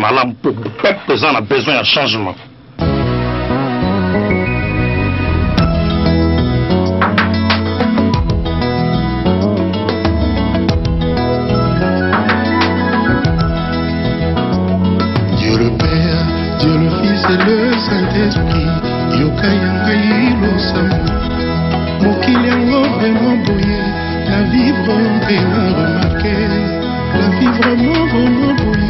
malamu mpe pepe eza na besoin ya changement Dieu le Père, Dieu le Fils et le Saint-Esprit, yoka yangai losambo. Mokili yango vraiment boye, la vivre mpe na remarke. La vivre vraiment vraiment boye,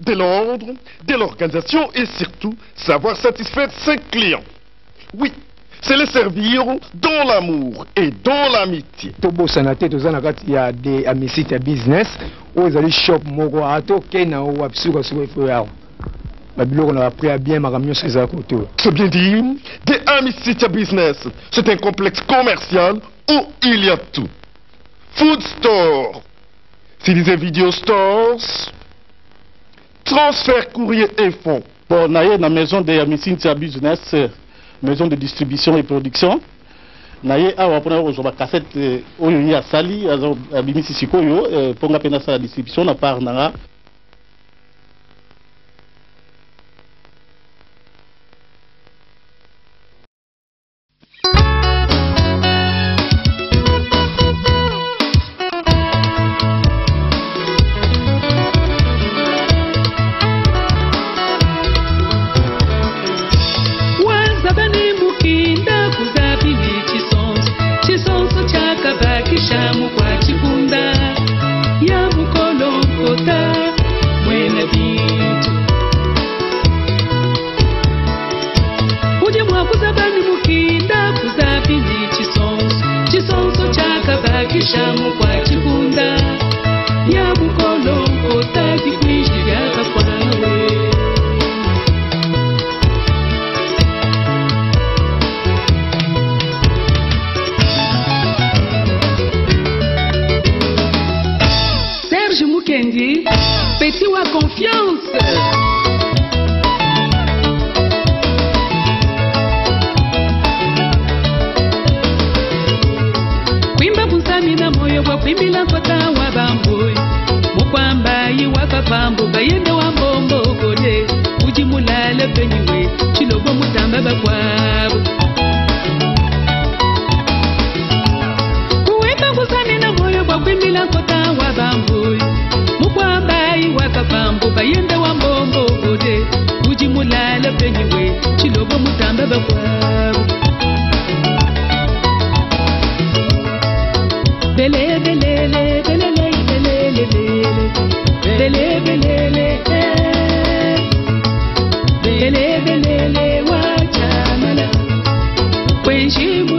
de l'ordre, de l'organisation et surtout savoir satisfaire ses clients. Oui, c'est les servir dans l'amour et dans l'amitié. tobosana te toza na kati ya de ya misite ya business oyo ezali shop moko ata okei na oyo sukasuka efo yawa babiloko na bapres ya bien makambo nyonso ezala C'est bien dit, de Amicitia Business, c'est un complexe commercial où il y a tout. Food store, s'il disait video stores, transfert courrier et fonds. bon naye na maison de Amicintia business euh, maison de distribution et production naye awa mpona kozwa bacasete oyo ye asali abimisi sikoyo mpo nga mpe nasala distribution na part nanga wazabani zabani Serge Mukendi, petit a confiança. mina moyo kwa kuimbila nkota wa bamboi mukwamba yiwa kapambo bayende wa mbombo kode. Uji mulala penyiwe chilogwa mutamba bakwa. When she